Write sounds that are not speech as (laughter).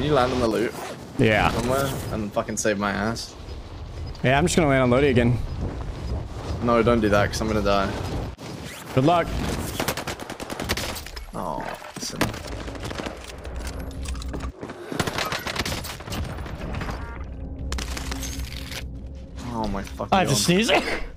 Can you land on the loot Yeah. somewhere and fucking save my ass? Yeah, I'm just gonna land on Lodi again. No, don't do that, because I'm gonna die. Good luck. Oh, listen. Oh my fucking I have to sneeze. (laughs)